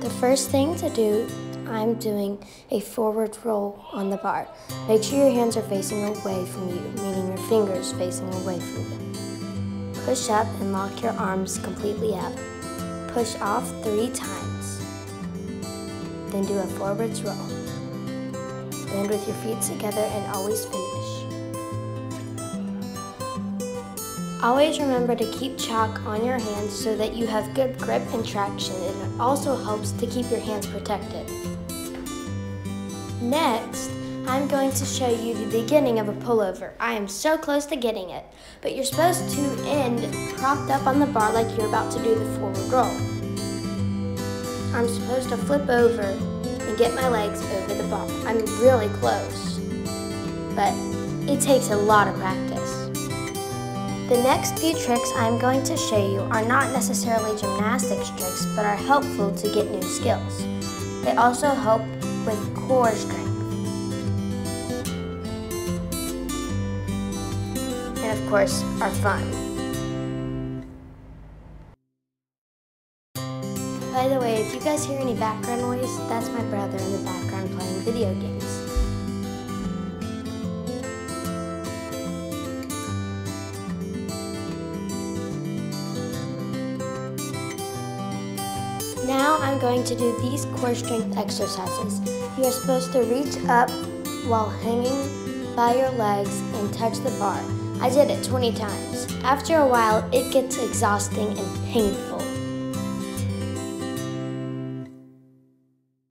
The first thing to do, I'm doing a forward roll on the bar. Make sure your hands are facing away from you, meaning your fingers facing away from you. Push up and lock your arms completely up. Push off three times. Then do a forwards roll. Land with your feet together and always finish. Always remember to keep chalk on your hands so that you have good grip and traction and it also helps to keep your hands protected. Next, I'm going to show you the beginning of a pullover. I am so close to getting it, but you're supposed to end propped up on the bar like you're about to do the forward roll. I'm supposed to flip over and get my legs over the bar. I'm really close, but it takes a lot of practice. The next few tricks I'm going to show you are not necessarily gymnastics tricks, but are helpful to get new skills. They also help with core strength. And of course, are fun. By the way, if you guys hear any background noise, that's my brother in the background playing video games. Now I'm going to do these core strength exercises. You are supposed to reach up while hanging by your legs and touch the bar. I did it 20 times. After a while, it gets exhausting and painful.